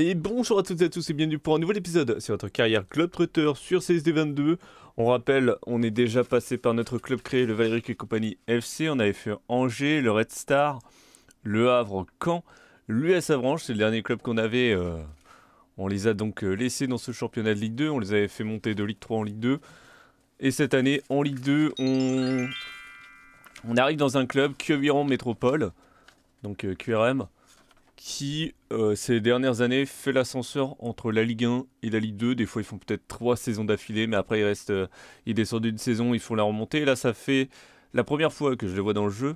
Et bonjour à toutes et à tous et bienvenue pour un nouvel épisode sur votre carrière Globetrotter sur CSD22. On rappelle, on est déjà passé par notre club créé, le Valéric et compagnie FC. On avait fait Angers, le Red Star, le Havre, Caen, l'US Avranches. C'est le dernier club qu'on avait. euh, on les a donc euh, laissés dans ce championnat de Ligue 2. On les avait fait monter de Ligue 3 en Ligue 2. Et cette année, en Ligue 2, on, on arrive dans un club, Queviron Métropole, donc euh, QRM qui, euh, ces dernières années, fait l'ascenseur entre la Ligue 1 et la Ligue 2. Des fois, ils font peut-être trois saisons d'affilée, mais après, ils restent, euh, ils descendent d'une saison, ils font la remontée. Là, ça fait la première fois que je les vois dans le jeu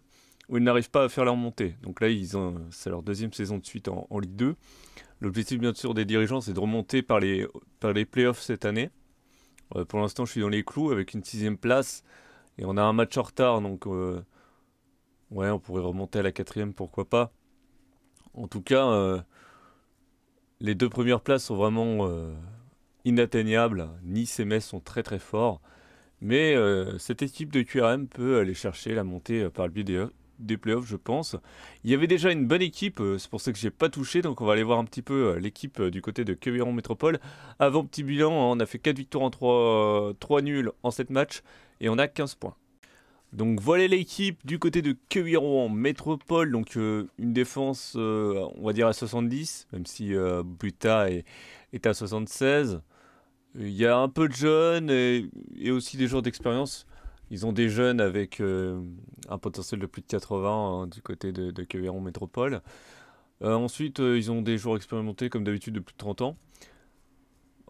où ils n'arrivent pas à faire la remontée. Donc là, ils ont, c'est leur deuxième saison de suite en, Ligue 2. L'objectif, bien sûr, des dirigeants, c'est de remonter par les, par les playoffs cette année. Euh, pour l'instant, je suis dans les clous avec une sixième place et on a un match en retard, donc ouais, on pourrait remonter à la quatrième, pourquoi pas. En tout cas, euh, les deux premières places sont vraiment euh, inatteignables. Nice et Metz sont très très forts. Mais euh, cette équipe de QRM peut aller chercher la montée par le biais des, playoffs, je pense. Il y avait déjà une bonne équipe, c'est pour ça que j'ai pas touché. Donc on va aller voir un petit peu l'équipe du côté de Queviron Métropole. Avant petit bilan, hein, on a fait 4 victoires en 3, 3 nuls en 7 matchs et on a 15 points. Donc voilà l'équipe du côté de Queviron Métropole, donc euh, une défense, euh, on va dire à 70, même si euh, Buta est, à 76. Il y a un peu de jeunes et, aussi des joueurs d'expérience. Ils ont des jeunes avec un potentiel de plus de 80 hein, du côté de, de Métropole. Ensuite, ils ont des joueurs expérimentés comme d'habitude de plus de 30 ans.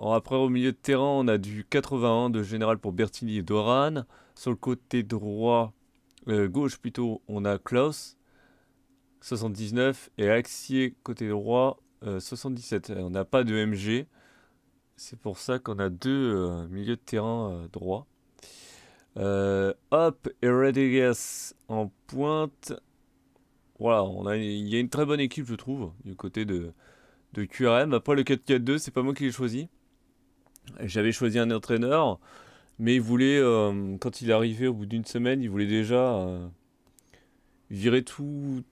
Après, au milieu de terrain, on a du 81 de général pour Bertini et Doran. Sur le côté droit, euh, gauche plutôt, on a Klaus, 79, et Axier, côté droit, euh, 77. Et on n'a pas de MG. C'est pour ça qu'on a deux euh, milieux de terrain euh. Euh, Hop et en pointe. Voilà, on a, il y a une très bonne équipe, je trouve, du côté de, de QRM. Après, le 4-4-2, c'est pas moi qui l'ai choisi. J'avais choisi un entraîneur, mais il voulait, euh, quand il est arrivé au bout d'une semaine, il voulait déjà euh, virer tout,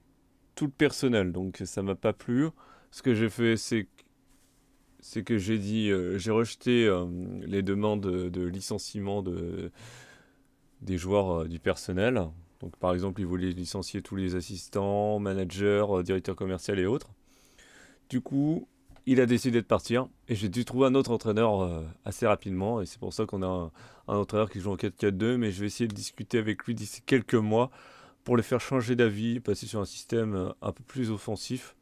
tout le personnel. Donc ça m'a pas plu. Ce que j'ai fait, c'est que- j'ai dit, euh, j'ai rejeté les demandes de, licenciement de, des joueurs du personnel. Donc par exemple, il voulait licencier tous les assistants, managers, directeurs commerciaux et autres. Du coup, il a décidé de partir et j'ai dû trouver un autre entraîneur euh, assez rapidement et c'est pour ça qu'on a un, entraîneur qui joue en 4-4-2 mais je vais essayer de discuter avec lui d'ici quelques mois pour le faire changer d'avis, passer sur un système euh, un peu plus offensif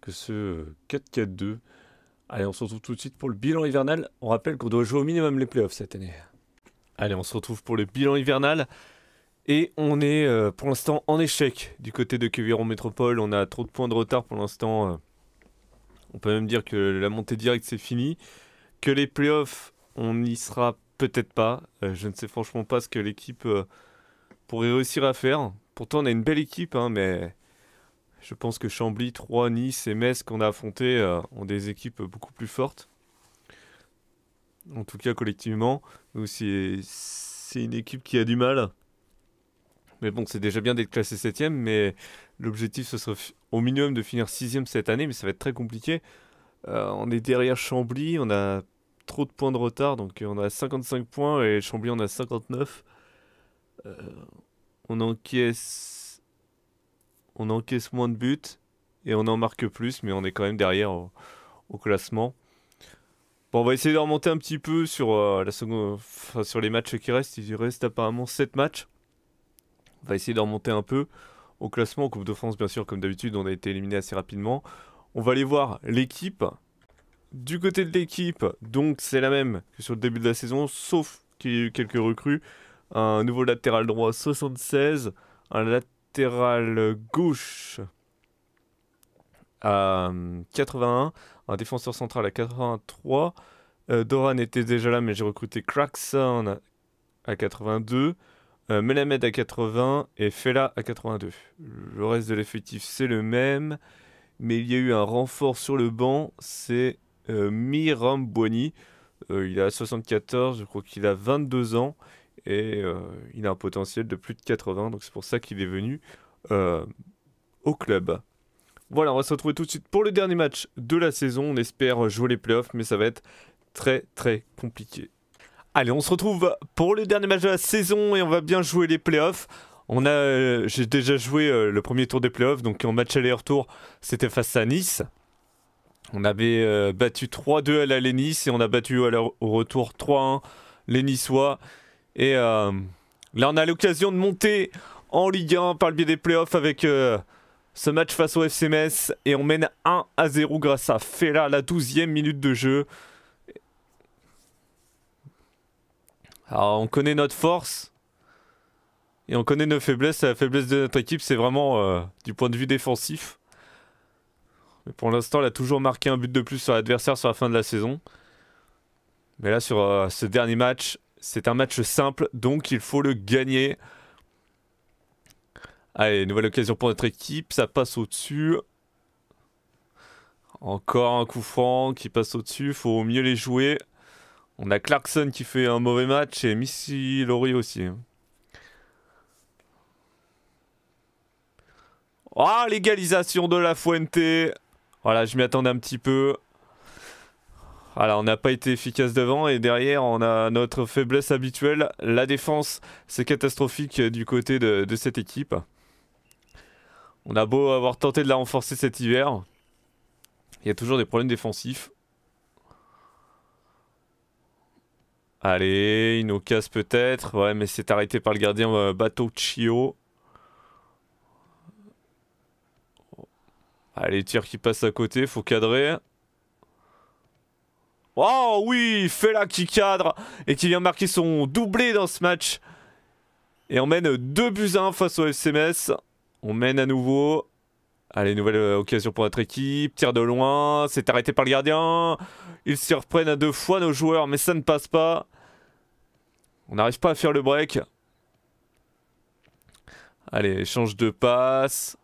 que ce euh, 4-4-2. Allez, on se retrouve tout de suite pour le bilan hivernal. On rappelle qu'on doit jouer au minimum les playoffs cette année. Allez, on se retrouve pour le bilan hivernal. Et on est euh, pour l'instant en échec du côté de Queviron Métropole. On a trop de points de retard pour l'instant. euh, on peut même dire que la montée directe c'est fini. Que les playoffs, on n'y sera peut-être pas. Euh, je ne sais franchement pas ce que l'équipe euh, pourrait réussir à faire. Pourtant, on a une belle équipe, hein, mais je pense que Chambly, Troyes, Nice et Metz qu'on a affrontés euh, ont des équipes beaucoup plus fortes. En tout cas, collectivement, c'est une équipe qui a du mal. Mais bon, c'est déjà bien d'être classé 7 mais l'objectif, ce serait au minimum de finir 6 cette année, mais ça va être très compliqué. Euh, on est derrière Chambly, on a trop de points de retard, donc euh, on a 55 points et Chambly on a 59. Euh, on encaisse, moins de buts et on en marque plus, mais on est quand même derrière au, classement. Bon, on va essayer de remonter un petit peu sur euh, sur les matchs qui restent. Il reste apparemment 7 matchs. On va essayer de remonter un peu au classement. En Coupe de France, bien sûr, comme d'habitude, on a été éliminé assez rapidement. On va aller voir l'équipe. Du côté de l'équipe, donc c'est la même que sur le début de la saison, sauf qu'il y a eu quelques recrues. Un nouveau latéral droit 76, un latéral gauche à hum, 81, un défenseur central à 83. Euh, Doran était déjà là, mais j'ai recruté Crackson à 82. Euh, Melamed à 80 et Fela à 82. Le reste de l'effectif, c'est le même. Mais il y a eu un renfort sur le banc, c'est euh, Miram Boigny. Euh, il a 74, je crois qu'il a 22 ans. Et il a un potentiel de plus de 80, donc c'est pour ça qu'il est venu au club. Voilà, on va se retrouver tout de suite pour le dernier match de la saison. On espère jouer les playoffs, mais ça va être très très compliqué. Allez, on se retrouve pour le dernier match de la saison et on va bien jouer les playoffs. On a, euh, j'ai déjà joué euh, le premier tour des playoffs, donc en match aller-retour, c'était face à Nice. On avait euh, battu 3-2 à l'aller Nice et on a battu au retour 3-1 les Niçois. Et là, on a l'occasion de monter en Ligue 1 par le biais des playoffs avec ce match face au FCMS et on mène 1 à 0 grâce à Fela la 12e minute de jeu. Alors on connaît notre force et on connaît nos faiblesses. La faiblesse de notre équipe c'est vraiment euh, du point de vue défensif. Mais pour l'instant elle a toujours marqué un but de plus sur l'adversaire sur la fin de la saison. Mais là sur euh, ce dernier match c'est un match simple donc il faut le gagner. Allez, nouvelle occasion pour notre équipe, ça passe au-dessus. Encore un coup franc qui passe au-dessus, faut mieux les jouer. On a Clarkson qui fait un mauvais match et Missy Laurie aussi. Ah, l'égalisation de la Fuente. Voilà, je m'y attendais un petit peu. Voilà, on n'a pas été efficace devant et derrière on a notre faiblesse habituelle. La défense, c'est catastrophique du côté de cette équipe. On a beau avoir tenté de la renforcer cet hiver. Il y a toujours des problèmes défensifs. Allez, il nous casse peut-être. Ouais, mais c'est arrêté par le gardien euh, Chio. Allez, tir qui passe à côté, faut cadrer. Oh oui, Fela qui cadre et qui vient marquer son doublé dans ce match. Et on mène 2 buts à 1 face au FCMS. On mène à nouveau. Allez, nouvelle euh, occasion pour notre équipe. Tire de loin. C'est arrêté par le gardien. Ils se reprennent à deux fois nos joueurs, mais ça ne passe pas. On n'arrive pas à faire le break. Allez, échange de passe.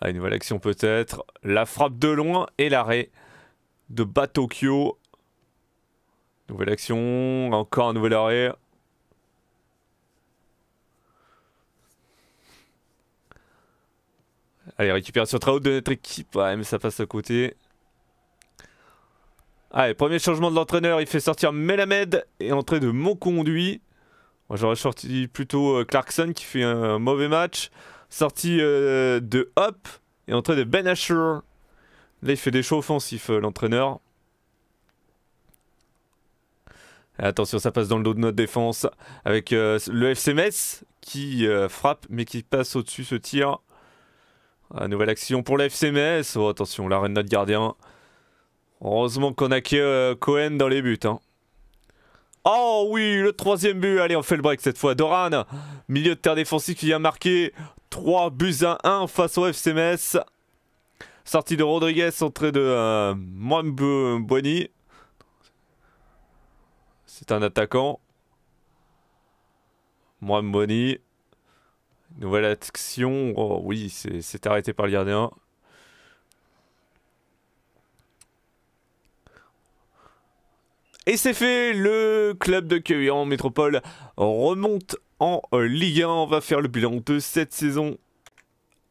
Allez, nouvelle action peut-être. La frappe de loin et l'arrêt de Batokyo. Nouvelle action. Encore un nouvel arrêt. Allez, récupération très haute de notre équipe. Ouais, mais ça passe à côté. Allez, premier changement de l'entraîneur. Il fait sortir Melamed et entrée de mon conduit. Moi, j'aurais sorti plutôt euh, Clarkson qui fait un mauvais match. Sortie euh, de Hop et entrée de Ben Asher. Là, il fait des choix offensifs, euh, l'entraîneur. Attention, ça passe dans le dos de notre défense avec le FCMS qui frappe mais qui passe au-dessus ce tir. Ah, nouvelle action pour l'FCMS. Oh, attention, l'arène de notre gardien. Heureusement qu'on a euh, Cohen dans les buts. Hein. Oh oui, le troisième but. Allez, on fait le break cette fois. Doran, milieu de terre défensif qui vient marquer 3 buts à 1 face au FCMS. Sortie de Rodriguez, entrée de euh. C'est un attaquant. Mwamboni. Nouvelle action. Oh oui, c'est arrêté par le gardien. Et c'est fait, le club de en Métropole remonte en Ligue 1. On va faire le bilan de cette saison.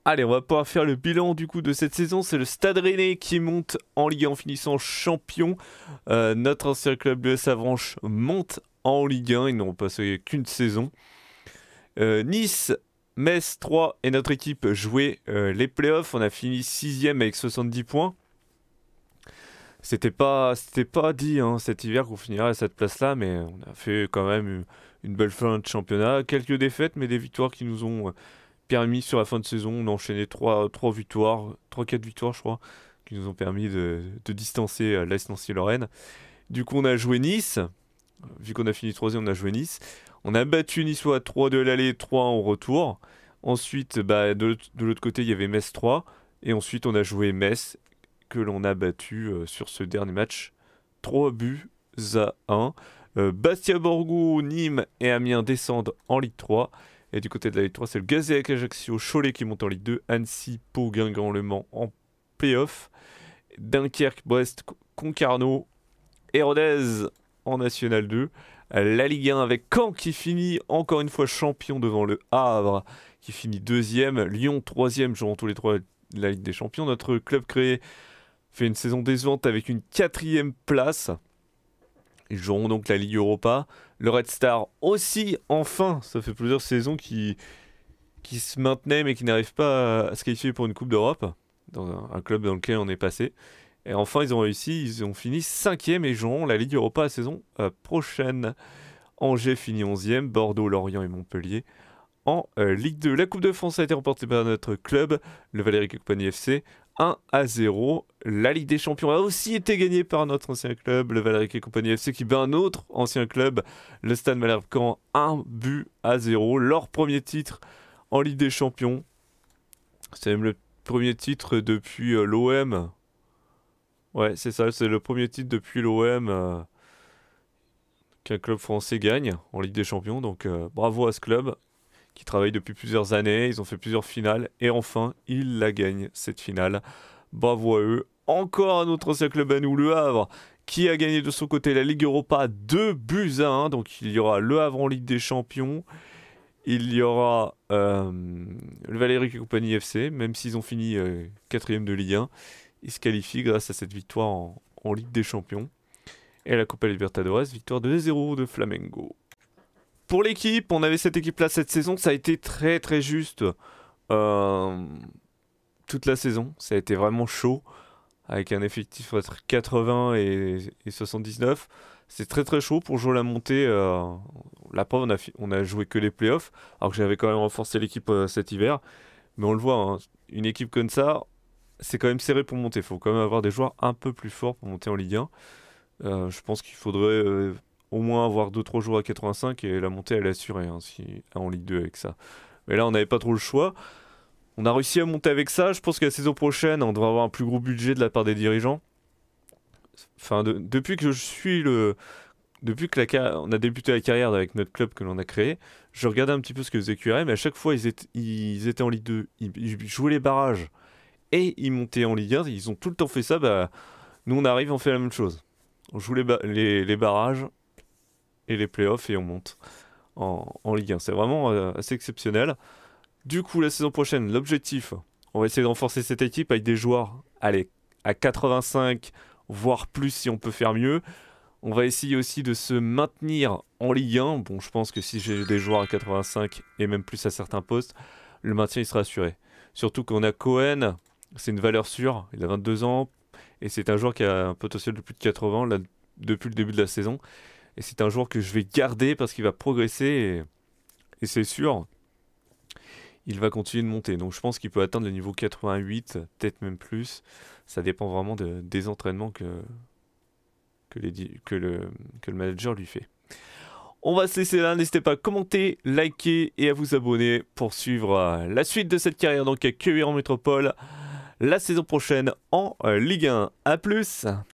Allez, on va pouvoir faire le bilan du coup de cette saison. C'est le Stade Rennais qui monte en Ligue 1 en finissant champion. Euh, notre ancien club de Savranche monte en Ligue 1. Ils n'ont passé qu'une saison. Euh, nice Metz 3 et notre équipe jouaient euh, les playoffs. On a fini 6 avec 70 points. C'était pas, c'était pas dit hein, cet hiver qu'on finirait à cette place-là, mais on a fait quand même une, belle fin de championnat. Quelques défaites, mais des victoires qui nous ont euh, permis sur la fin de saison. Enchaîné 3, 3 victoires, 3-4 victoires, je crois, qui nous ont permis de, distancer euh, l'Est Nancy-Lorraine. Du coup, on a joué Nice. Vu qu'on a fini 3 on a joué Nice. On a battu Niçois 3 de l'aller, 3 au retour. Ensuite, bah, de, l'autre côté, il y avait Metz 3. Et ensuite, on a joué Metz, que l'on a battu euh, sur ce dernier match. 3 buts à 1. Euh, Bastia Borgo, Nîmes et Amiens descendent en Ligue 3. Et du côté de la Ligue 3, c'est le Gazéac Ajaccio, Cholet qui monte en Ligue 2. Annecy, Pau, Guingamp, Le Mans en playoff. Dunkerque, Brest, Concarneau, Hérodez en National 2. la Ligue 1 avec Caen qui finit encore une fois champion devant le Havre qui finit deuxième, Lyon troisième, jouant tous les trois la Ligue des Champions. Notre club créé fait une saison décevante avec une quatrième place. Ils joueront donc la Ligue Europa. Le Red Star aussi, enfin, ça fait plusieurs saisons qui, qui se maintenaient mais qui n'arrivent pas à, se qualifier pour une Coupe d'Europe, dans un, club dans lequel on est passé. Et enfin, ils ont réussi, ils ont fini cinquième et joueront la Ligue Europa la saison euh, prochaine. Angers finit 11e, Bordeaux, Lorient et Montpellier en euh, Ligue 2. La Coupe de France a été remportée par notre club, le Valérie Compagnie FC, 1 à 0. La Ligue des Champions a aussi été gagnée par notre ancien club, le Valérie Compagnie FC, qui bat un autre ancien club, le Stade Malherbe Caen, 1 but à 0. Leur premier titre en Ligue des Champions. C'est même le premier titre depuis euh, l'OM. Ouais, c'est ça, c'est le premier titre depuis l'OM euh, qu'un club français gagne en Ligue des Champions. Donc bravo à ce club qui travaillent depuis plusieurs années. Ils ont fait plusieurs finales et enfin, ils la gagnent cette finale. Bravo à eux. Encore un autre à nous, Le Havre, qui a gagné de son côté la Ligue Europa 2 buts à 1. Donc il y aura Le Havre en Ligue des Champions. Il y aura euh, le Valérie et compagnie FC, même s'ils ont fini 4 euh, quatrième de Ligue 1. Ils se qualifient grâce à cette victoire en, en Ligue des Champions. Et la Copa Libertadores, victoire de 0 de Flamengo. Pour l'équipe, on avait cette équipe-là cette saison, ça a été très très juste euh, toute la saison. Ça a été vraiment chaud, avec un effectif entre 80 et, 79. C'est très très chaud pour jouer la montée. Euh, la preuve, on a, joué que les playoffs, alors que j'avais quand même renforcé l'équipe euh, cet hiver. Mais on le voit, hein, une équipe comme ça, c'est quand même serré pour monter. Il faut quand même avoir des joueurs un peu plus forts pour monter en Ligue 1. je pense qu'il faudrait au moins avoir 2-3 jours à 85 et la montée elle est assurée hein, si, en Ligue 2 avec ça. Mais là on n'avait pas trop le choix. On a réussi à monter avec ça. Je pense que la saison prochaine on devrait avoir un plus gros budget de la part des dirigeants. Depuis que je suis le. Depuis que la, on a débuté la carrière avec notre club que l'on a créé, je regardais un petit peu ce que faisait QRM, à chaque fois ils étaient, en Ligue 2, ils, jouaient les barrages et ils montaient en Ligue 1. Ils ont tout le temps fait ça. Bah, nous on arrive, on fait la même chose. On joue les barrages et les playoffs et on monte en, Ligue 1. C'est vraiment euh, assez exceptionnel. Du coup, la saison prochaine, l'objectif, on va essayer de renforcer cette équipe avec des joueurs, allez, à 85, voire plus si on peut faire mieux. On va essayer aussi de se maintenir en Ligue 1. Bon, je pense que si j'ai des joueurs à 85 et même plus à certains postes, le maintien il sera assuré. Surtout qu'on a Cohen, c'est une valeur sûre, il a 22 ans et c'est un joueur qui a un potentiel de plus de 80 là, depuis le début de la saison. Et c'est un joueur que je vais garder parce qu'il va progresser et, c'est sûr, il va continuer de monter. Donc je pense qu'il peut atteindre le niveau 88, peut-être même plus. Ça dépend vraiment des entraînements que, que, le manager lui fait. On va se laisser là, n'hésitez pas à commenter, liker et à vous abonner pour suivre euh, la suite de cette carrière donc à en Métropole la saison prochaine en euh, Ligue 1. A plus